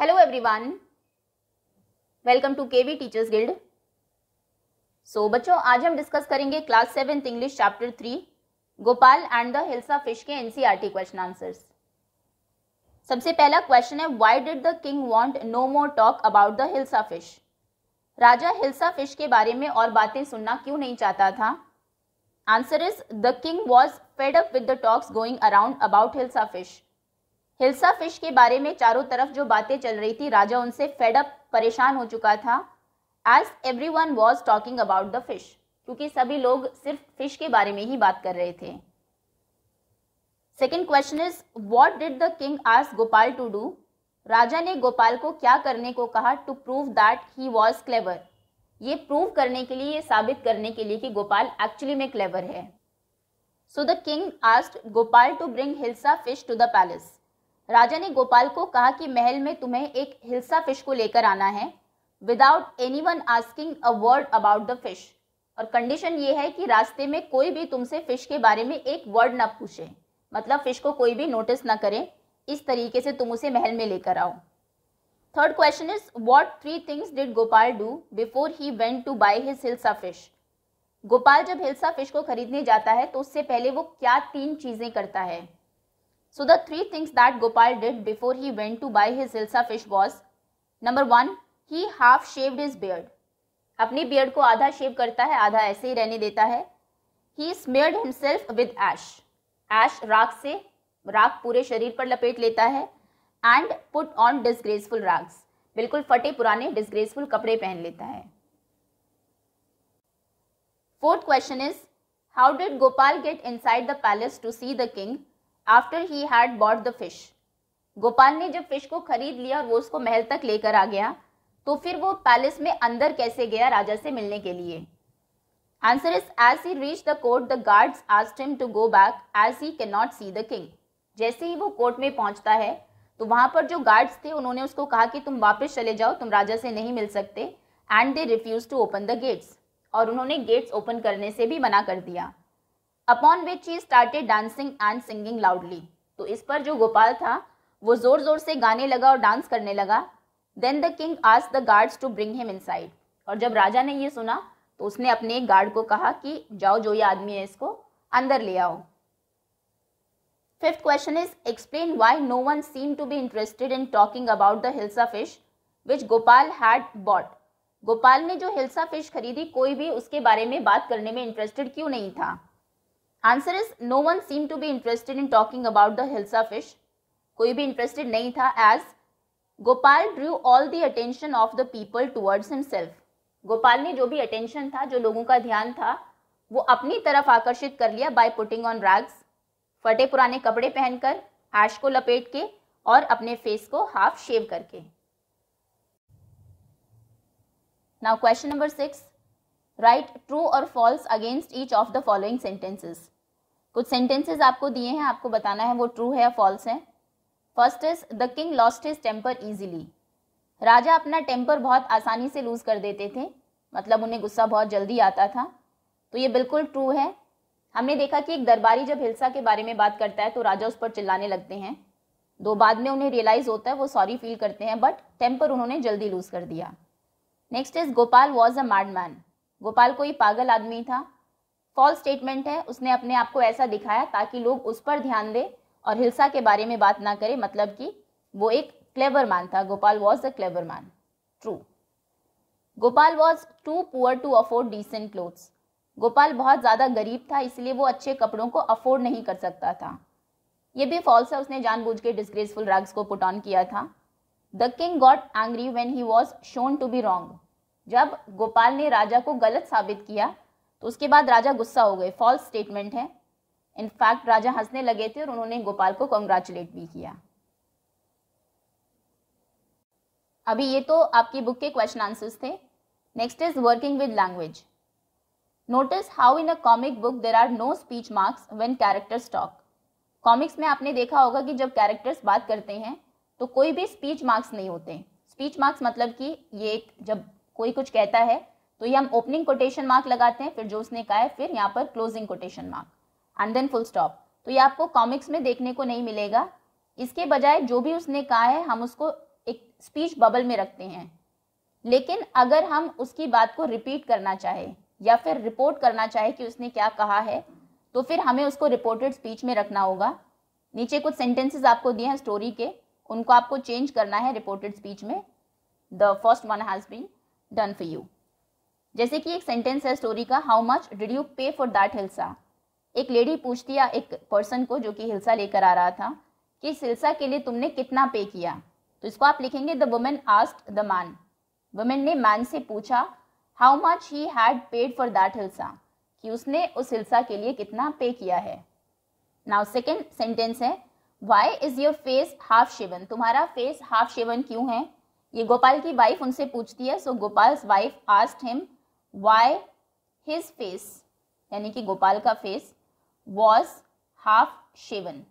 Hello everyone welcome to KV teachers guild so बच्चों, आज हम डिस्कस करेंगे class seventh English chapter three Gopal and the hilsa fish के NCERT question answers सबसे पहला question है why did the king want no more talk about the hilsa fish Raja hilsa fish के बारे में और बातें सुनना क्यों नहीं चाहता था? Answer is the king was fed up with the talks going around about hilsa fish hilsa fish के बारे में चारों तरफ़ जो बातें चल रही थी, राजा उनसे फेडअप परेशान हो चुका था। As every one was talking about the fish क्योंकि सभी लोग सिर्फ़ फ़िश के बारे में ही बात कर रहे थे। Second question is what did the king ask Gopal to do राजा ने गोपाल को क्या करने को कहा to prove that he was clever ये प्रूव करने के लिए, ये साबित करने के लिए कि गोपाल एक्चुअली में क्लेवर है। So the king asked Gopal to bring hilsa fish to the palace राजा ने गोपाल को कहा कि महल में तुम्हें एक हिल्सा फ़िश को लेकर आना है without any one asking a word about the fish और कंडीशन ये है कि रास्ते में कोई भी तुमसे फ़िश के बारे में एक वर्ड ना पूछे। मतलब फ़िश को कोई भी नोटिस ना करे, इस तरीके से तुम उसे महल में लेकर आओ। Third question is what three things did Gopal do before he went to buy his hilsa fish Gopal जब हिल्सा फ़िश को खरीदने जाता है तो उससे पहले वो क्या तीन चीज़ें करता है? So the three things that Gopal did before he went to buy his Hilsa fish was number one, he half shaved his beard. अपनी बियर्ड को आधा शेव करता है आधा ऐसे ही रहने देता है। ही स्मेयर्ड हिमसेल्फ विद एश एश राख से राख पूरे शरीर पर लपेट लेता है and put on disgraceful rags बिल्कुल फटे पुराने डिसग्रेसफुल कपड़े पहन लेता है। Fourth question is how did Gopal get inside the palace to see the king after he had bought the fish Gopal ने जब फ़िश को खरीद लिया और वो उसको महल तक लेकर आ गया तो फिर वो पैलेस में अंदर कैसे गया राजा से मिलने के लिए? Answer is as he reach the court the guards asked him to go back as he can not see the king जैसे ही वो कोर्ट में पहुँचता है तो वहाँ पर जो गार्ड्स थे, उन्होंने उसको कहा कि तुम वापस चले जाओ, तुम राजा से नहीं मिल सकते and they refuse to open the gates और उन्होंने गेट्स ओपन करने से भी मना कर दिया। Upon which he started dancing and singing loudly. तो इस पर जो गोपाल था, वो ज़ोर ज़ोर से गाने लगा और डांस करने लगा। Then the king us the guards to bring him inside और जब राजा ने ये सुना तो उसने अपने एक गार्ड को कहा कि, जाओ जो ये आदमी है इसको, अंदर ले आओ। Fifth question is explain why no one seem to be interested in talking about the hilsa fish which Gopal had bought Gopal ने जो हिल्सा फ़िश खरीदी, कोई भी उसके बारे में बात करने में इंटरेस्टेड क्यों नहीं था? Answer is no one seem to be interested in talking about the hilsa fish कोई भी इंटरेस्टेड नहीं था as Gopal drew all the attention of the people towards himself Gopal ने जो भी अटेंशन था, जो लोगों का ध्यान था, वो अपनी तरफ़ आकर्षित कर लिया बाय पुटिंग ऑन रैग्स फटे पुराने कपड़े पहनकर ऐश को लपेट के और अपने फेस को हाफ़ शेव करके। Now question number six write true और false against each of the following sentences कुछ सेंटेंसेस आपको दिए हैं, आपको बताना है वो ट्रू है या फॉल्स है। First is the king lost his temper easily राजा अपना टेम्पर बहुत आसानी से लूज कर देते थे मतलब उन्हें गुस्सा बहुत जल्दी आता था। तो ये बिल्कुल ट्रू है। हमने देखा कि एक दरबारी जब हिल्सा के बारे में बात करता है तो राजा उस पर चिल्लाने लगते हैं। दो बाद में उन्हें रियलाइज़ होता है, वो सॉरी फील करते हैं बट टेम्पर उन्होंने जल्दी लूज कर दिया। Next is Gopal was a mad man Gopal कोई पागल आदमी था। फॉल्स स्टेटमेंट है, उसने अपने आप को ऐसा दिखाया ताकि लोग उस पर ध्यान दे और हिल्सा के बारे में बात ना करें मतलब कि वो एक क्लेवर मैन था Gopal was the clever man true Gopal was too poor to afford decent clothes Gopal बहुत ज़्यादा गरीब था, इसलिए वो अच्छे कपड़ों को अफोर्ड नहीं कर सकता था। ये भी फॉल्स है, उसने जानबूझ के डिस्ग्रेसफुल रग्स को पुट ऑन किया था। The king got angry when he was shown to be wrong जब गोपाल ने राजा को गलत साबित किया तो उसके बाद राजा गुस्सा हो गए। फॉल्स स्टेटमेंट है। इनफैक्ट राजा हंसने लगे थे और उन्होंने गोपाल को कॉन्ग्रेचुलेट भी किया। अभी ये तो आपकी बुक के क्वेश्चन आंसर्स थे। Next is working with language notice how in a comic book there are no speech marks when characters talk comics में आपने देखा होगा कि जब कैरेक्टर्स बात करते हैं तो कोई भी स्पीच मार्क्स नहीं होते। स्पीच मार्क्स मतलब कि ये जब कोई कुछ कहता है तो ये हम ओपनिंग कोटेशन मार्क लगाते हैं, फिर जो उसने कहा है, फिर यहाँ पर closing quotation mark and then full stop तो ये आपको कॉमिक्स में देखने को नहीं मिलेगा। इसके बजाय जो भी उसने कहा है, हम उसको एक स्पीच बबल में रखते हैं। लेकिन अगर हम उसकी बात को रिपीट करना चाहे, या फिर रिपोर्ट करना चाहे कि उसने क्या कहा है तो फिर हमें उसको रिपोर्टेड स्पीच में रखना होगा। नीचे कुछ सेंटेंसेस आपको दिए हैं स्टोरी के। उनको आपको चेंज करना है रिपोर्टेड स्पीच में। The first one has been done for you जैसे कि एक सेंटेंस है स्टोरी का how much did you pay for that hilsa एक लेडी पूछती है एक पर्सन को जो कि हिल्सा लेकर आ रहा था कि इस हिल्सा के लिए तुमने कितना पे किया? तो इसको आप लिखेंगे the women asked the man women ने मैन से पूछा how much he had paid for that hilsa कि उसने उस हिल्सा के लिए कितना पे किया है? नाउ सेकेंड सेंटेंस है why is your face half shaven तुम्हारा फेस हाफ़ शेवन क्यों है? ये गोपाल की वाइफ उनसे पूछती है सो Gopal wife asked him why his face यानी कि गोपाल का फेस वॉज़ हाफ़ शेवन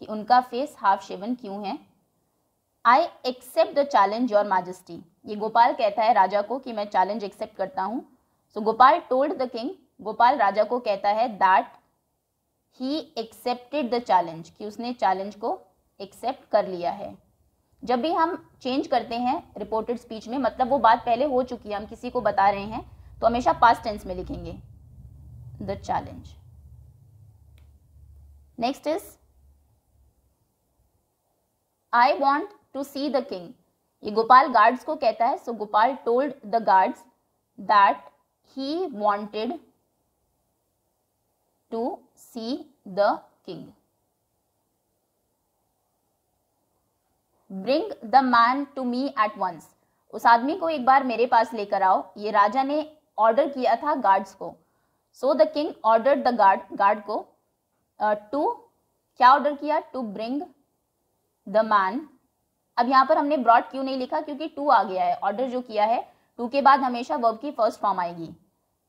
कि उनका फेस हाफ़ शेवन क्यों है? I accept the challenge your majesty ये गोपाल कहता है राजा को कि मैं चैलेंज एक्सेप्ट करता हूँ। So so, Gopal told the king Gopal राजा को कहता है that he accepted the challenge कि उसने चैलेंज को एक्सेप्ट कर लिया है। जब भी हम चेंज करते हैं रिपोर्टेड स्पीच में मतलब वो बात पहले हो चुकी है, हम किसी को बता रहे हैं तो हमेशा पास्ट टेंस में लिखेंगे। The challenge next is I want to see the king ये गोपाल गार्ड्स को कहता है so Gopal told the guards that he wanted to see the king bring the man to me at once उस आदमी को एक बार मेरे पास लेकर आओ। ये राजा ने ऑर्डर किया था गार्ड्स को। So the king order the guard guard को टू uh, क्या ऑर्डर किया? टू ब्रिंग द मैन अब यहाँ पर हमने ब्रॉड क्यों नहीं लिखा? क्योंकि टू आ गया है। ऑर्डर जो किया है टू के बाद हमेशा वर्ब की फ़र्स्ट फॉर्म आएगी।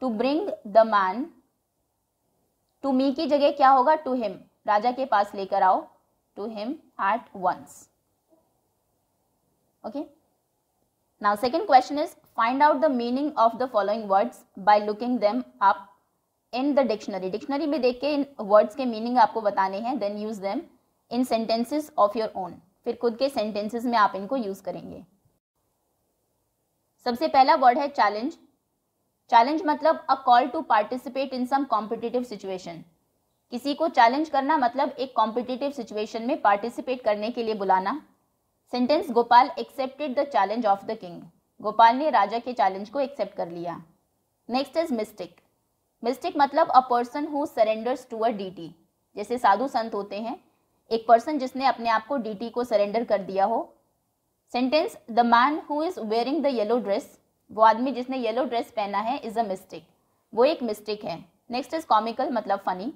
To bring the man to me की जगह क्या होगा? टू हिम राजा के पास लेकर आओ। To him at once okay now second question is find out the meaning of the following words by looking them up in the dictionary dictionary में देख के इन वर्ड्स के मीनिंग आपको बताने हैं then use them in sentences of your own फिर खुद के सेंटेंसेस में आप इनको यूज़ करेंगे. सबसे पहला वर्ड है चैलेंज चैलेंज मतलब a call to participate in some competitive situation किसी को चैलेंज करना मतलब एक कॉम्पिटिटिव सिचुएशन में पार्टिसिपेट करने के लिए बुलाना. Sentence, Gopal accepted the challenge of the king Gopal ने राजा के चैलेंज को एक्सेप्ट कर लिया। नेक्स्ट इज़ मिस्टिक मिस्टिक मतलब a person who surrenders to a D जैसे साधु संत होते हैं, एक पर्सन जिसने अपने आप को डी को सरेंडर कर दिया हो। Sentence the man who is wearing the yellow dress वो आदमी जिसने येलो ड्रेस पहना है इज़ अ मिस्टेक वो एक मिस्टेक है। नेक्स्ट इज़ कॉमिकल मतलब funny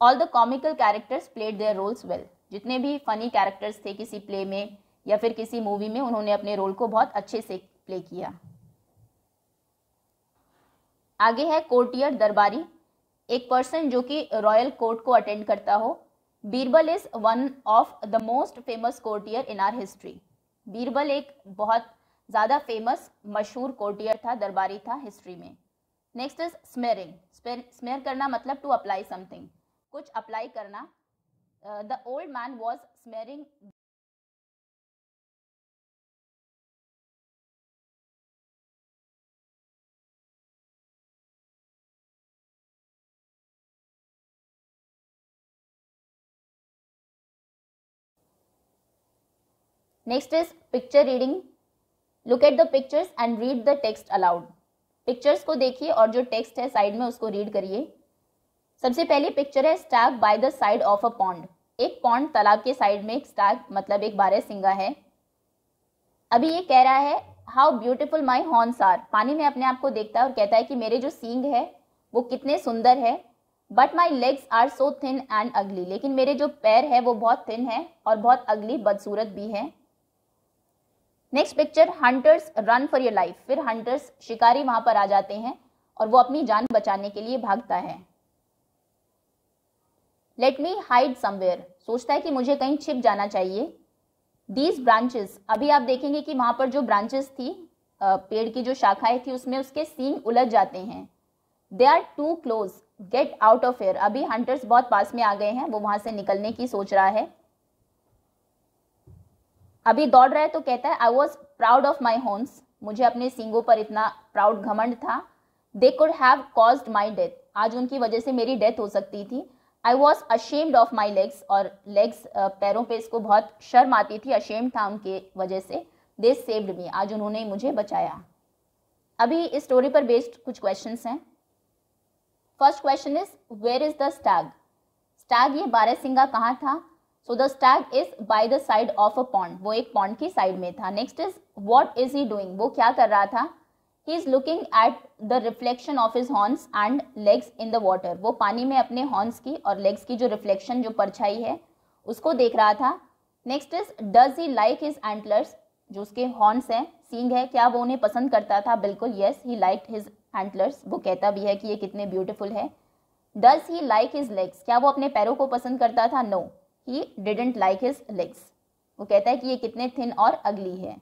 all the comical characters played their roles well जितने भी फनी कैरेक्टर्स थे किसी प्ले में या फिर किसी मूवी में उन्होंने अपने रोल को बहुत अच्छे से प्ले किया। आगे है कोर्टियर दरबारी। एक पर्सन जो कि रॉयल कोर्ट को अटेंड करता हो। Birbal is one of the most famous courtier in our history Birbal एक बहुत ज़्यादा फ़ेमस मशहूर कोर्टियर था, दरबारी था हिस्ट्री में। नेक्स्ट इज़ स्मेरिंग स्मेयर करना मतलब टू अप्लाई समथिंग कुछ अप्लाई करना। The old man was smearing next is picture reading look at the pictures and read the text aloud pictures को देखिए और जो टेक्स्ट है साइड में उसको रीड करिए। सबसे पहली पिक्चर है stag by the side of a pond एक पॉन्ड तालाब के साइड में एक स्टैग मतलब एक बारह सिंगा है। अभी ये कह रहा है how beautiful my horns are पानी में अपने आप को देखता है और कहता है कि मेरे जो सींग है, वो कितने सुंदर है। But my legs are so thin and ugly लेकिन मेरे जो पैर है, वो बहुत थिन है और बहुत अगली बदसूरत भी है। Next picture hunters run for your life फिर हंटर्स शिकारी वहाँ पर आ जाते हैं और वो अपनी जान बचाने के लिए भागता है। लेट मी हाइड समवेयर सोचता है कि मुझे कहीं छिप जाना चाहिए। दीज ब्रांचेस अभी आप देखेंगे कि वहाँ पर जो ब्रांचेस थी पेड़ की जो शाखाएँ थी, उसमें उसके सींग उलझ जाते हैं। They are too close get out of here अभी हंटर्स बहुत पास में आ गए हैं, वो वहाँ से निकलने की सोच रहा है। अभी दौड़ रहा है तो कहता है I was proud of my horns मुझे अपने सींगों पर इतना प्राउड घमंड था। They could have caused my death आज उनकी वजह से मेरी डेथ हो सकती थी। I was ashamed of my legs और लेग्स पैरों पे इसको बहुत शर्म आती थी। अशेम्ड था उनके वजह से। दे सेव्ड मी आज उन्होंने मुझे बचाया। अभी इस स्टोरी पर बेस्ड कुछ क्वेश्चन हैं। First question is where is the stag stag ये बारह सिंगा कहाँ था? So the stag is by the side of a pond वो एक पॉन्ड की साइड में था. Next is what is he doing वो क्या कर रहा था? He is looking at the reflection of his horns and legs in the water वो पानी में अपने हॉर्न्स की और लेग्स की जो रिफ्लेक्शन जो परछाई है, उसको देख रहा था. Next is does he like his antlers जो उसके हॉर्न्स हैं, सींग है, क्या वो उन्हें पसंद करता था? बिल्कुल yes he like his antlers वो कहता भी है कि ये कितने ब्यूटीफुल है. Does he like his legs क्या वो अपने पैरों को पसंद करता था? No he didn't like his legs वो कहता है कि ये कितने थिन और अगली है।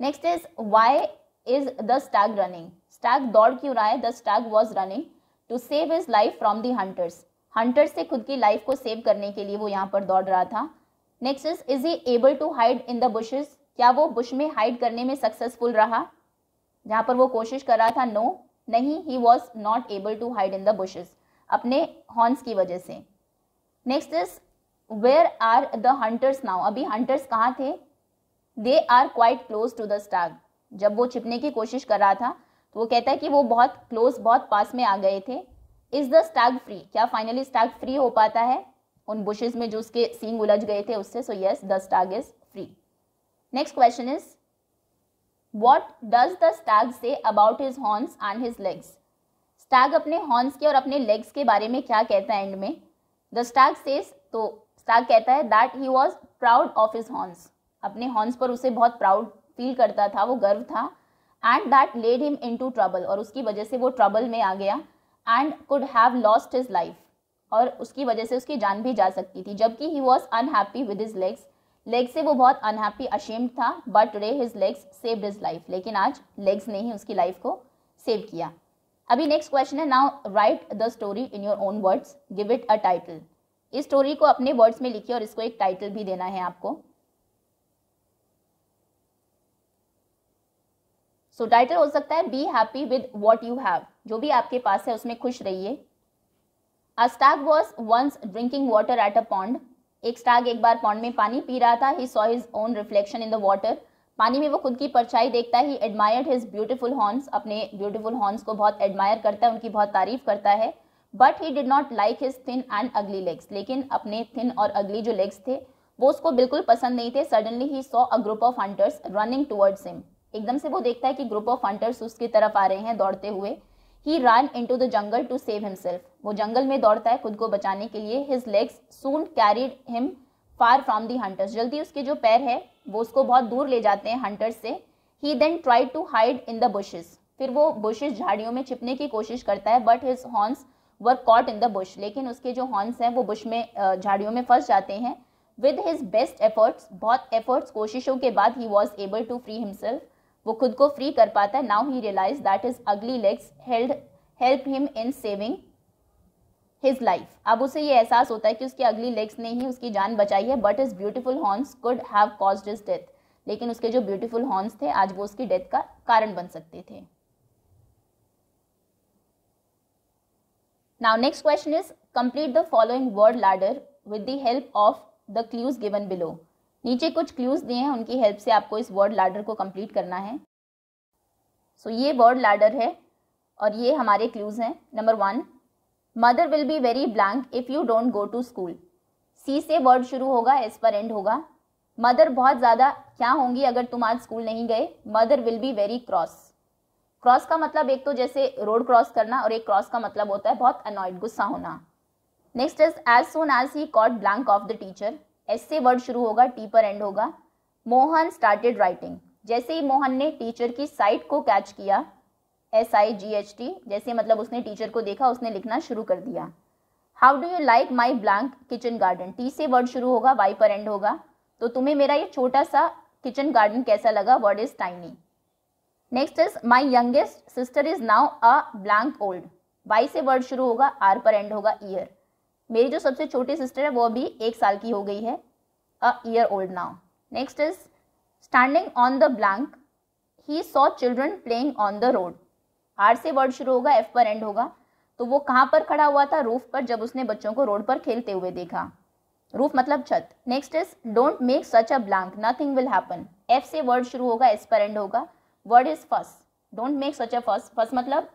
Next is why is the stag running stag दौड़ क्यों रहा है? The stag was running to save his life from the hunters hunters से खुद की लाइफ को सेव करने के लिए वो यहाँ पर दौड़ रहा था। Next is is he able to hide in the bushes क्या वो बुश में हाइड करने में सक्सेसफुल रहा? जहाँ पर वो कोशिश कर रहा था नो no, नहीं he was not able to hide in the bushes अपने हॉर्न्स की वजह से। Next is where are the hunters now अभी हंटर्स कहाँ थे? They are quite close to the stag जब वो छिपने की कोशिश कर रहा था तो वो कहता है कि वो बहुत क्लोज बहुत पास में आ गए थे। इज़ द स्टैग फ्री क्या फाइनली स्टैग फ्री हो पाता है? उन बुशेज में जो उसके सींग उलझ गए थे उससे so yes the stag is free next question is what does the stag say about his horns and his legs stag अपने हॉर्न्स के और अपने लेग्स के बारे में क्या कहता है एंड में? द स्टैग सेज तो स्टैग कहता है that he was proud of his horns अपने हॉर्न्स पर उसे बहुत प्राउड फील करता था, वो गर्व था and that led him into trouble और उसकी वजह से वो ट्रबल में आ गया and could have lost his life और उसकी वजह से उसकी जान भी जा सकती थी, जबकि he was unhappy with his legs leg से वो बहुत अनहैप्पी अशेम्ड था but today his legs saved his life लेकिन आज लेग्स ने ही उसकी लाइफ को सेव किया। अभी नेक्स्ट क्वेश्चन है now write the story in your own words give it a title इस स्टोरी को अपने वर्ड्स में लिखिए और इसको एक टाइटल भी देना है आपको। सो so, टाइटल हो सकता है be happy with what you have जो भी आपके पास है उसमें खुश रहिए। A stag was once drinking water at a pond एक स्टाग एक बार पॉन्ड में पानी पी रहा था। He saw his own reflection in the water पानी में वो खुद की परछाई देखता है। He admired his beautiful horns अपने ब्यूटीफुल हॉर्न्स को बहुत एडमायर करता है उनकी बहुत तारीफ़ करता है। But he did not like his thin and ugly legs लेकिन अपने थिन और अगली जो लेग्स थे, वो उसको बिल्कुल पसंद नहीं थे। Suddenly he saw a group of hunters running towards him एकदम से वो देखता है कि ग्रुप ऑफ़ हंटर्स उसकी तरफ़ आ रहे हैं दौड़ते हुए। He run into the jungle to save himself वो जंगल में दौड़ता है खुद को बचाने के लिए। His legs soon carried him far from the hunters जल्दी उसके जो पैर है, वो उसको बहुत दूर ले जाते हैं हंटर्स से। He then try to hide in the bushes फिर वो बुशेस झाड़ियों में छिपने की कोशिश करता है but his horns were caught in the bush लेकिन उसके जो हॉर्न्स हैं, वो बुश में झाड़ियों में फंस जाते हैं। विद हिज बेस्ट एफर्ट्स बहुत एफर्ट्स कोशिशों के बाद he was able to free himself वो खुद को फ्री कर पाता है। Now he realise that his ugly legs held help him in saving his life अब उसे ये एहसास होता है कि उसकी अगली लेग्स ने ही उसकी जान बचाई है but his beautiful horns could have caused his death लेकिन उसके जो ब्यूटीफुल हॉर्न्स थे, आज वो उसकी डेथ का कारण बन सकते थे। Now next question is complete the following word ladder with the help of the clues given below नीचे कुछ क्लूज दिए हैं उनकी हेल्प से आपको इस वर्ड लैडर को कंप्लीट करना है। सो so, ये वर्ड लैडर है और ये हमारे क्लूज हैं। Number one mother will be very blank if you don't go to school C से वर्ड शुरू होगा एस पर एंड होगा। मदर बहुत ज़्यादा क्या होंगी अगर तुम आज स्कूल नहीं गए? Mother will be very cross cross का मतलब एक तो जैसे रोड क्रॉस करना और एक क्रॉस का मतलब होता है बहुत अनॉइड गुस्सा होना। Next is as soon as he caught blank of the teacher S से वर्ड शुरू होगा टी पर एंड होगा। मोहन स्टार्टेड राइटिंग जैसे ही मोहन ने टीचर की साइट को कैच किया S I G H T जैसे मतलब उसने टीचर को देखा, उसने लिखना शुरू कर दिया। How do you like my blank kitchen garden T से वर्ड शुरू होगा वाई पर एंड होगा। तो तुम्हें मेरा ये छोटा सा किचन गार्डन कैसा लगा? Word is tiny next is my youngest sister is now a blank old Y से वर्ड शुरू होगा आर पर एंड होगा ईयर मेरी जो सबसे छोटी सिस्टर है, वो अभी एक साल की हो गई है a year old now next is standing on the blank he saw children playing on the road R से वर्ड शुरू होगा एफ़ पर एंड होगा. तो वो कहाँ पर खड़ा हुआ था? रूफ पर, जब उसने बच्चों को रोड पर खेलते हुए देखा. रूफ मतलब छत. Next is don't make such a blank nothing will happen F से वर्ड शुरू होगा एस पर एंड होगा. Word is fuss don't make such a fuss fuss मतलब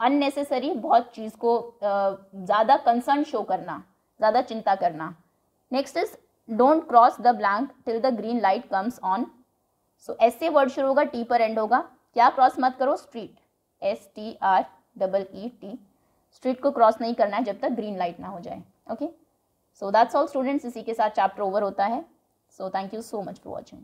अननेसेसरी बहुत चीज़ को ज़्यादा कंसर्न शो करना, ज़्यादा चिंता करना। Next is don't cross the blank till the green light comes on so S से वर्ड शुरू होगा टी पर एंड होगा। क्या क्रॉस मत करो? Street S T R double E T street को क्रॉस नहीं करना है जब तक ग्रीन लाइट ना हो जाए। Okay so that's all students इसी के साथ चैप्टर ओवर होता है। So thank you so much for watching